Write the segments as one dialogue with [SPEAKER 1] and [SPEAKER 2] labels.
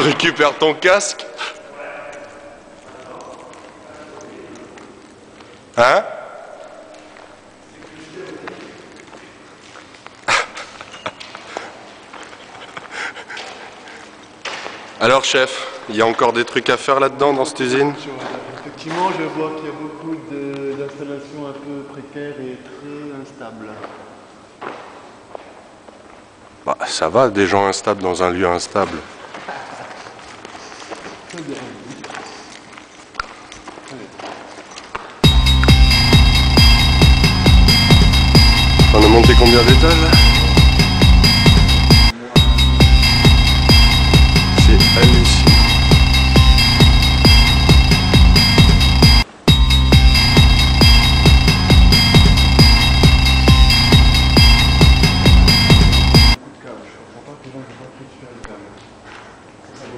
[SPEAKER 1] récupères ton casque Hein? Alors chef, il y a encore des trucs à faire là-dedans dans cette usine?
[SPEAKER 2] Effectivement, je vois qu'il y a beaucoup d'installations un peu précaires et très instables.
[SPEAKER 1] Bah ça va, des gens instables dans un lieu instable. On a monté combien d'étages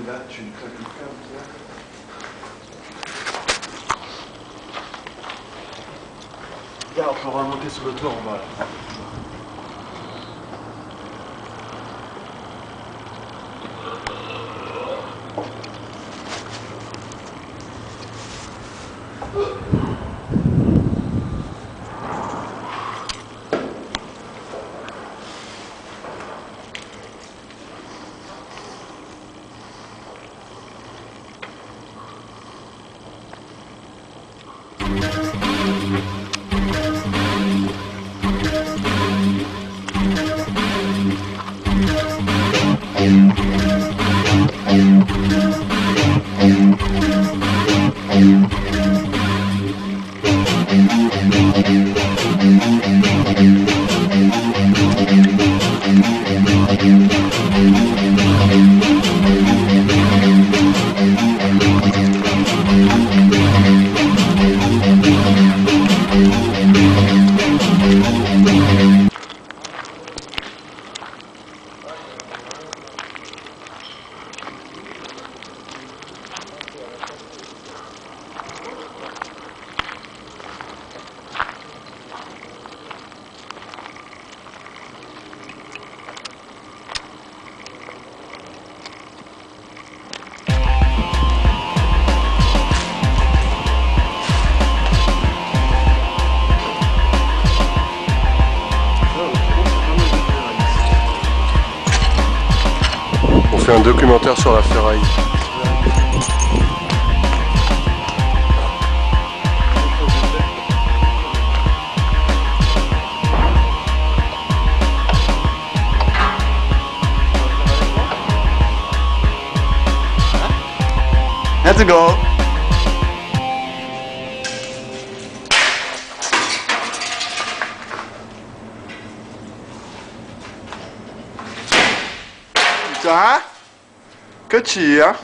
[SPEAKER 1] Là,
[SPEAKER 2] tu me claques le câble, Là, on peut remonter sur le toit en bas. là. On Thank you. Fait un documentaire sur la ferraille. Let's go Que tu hein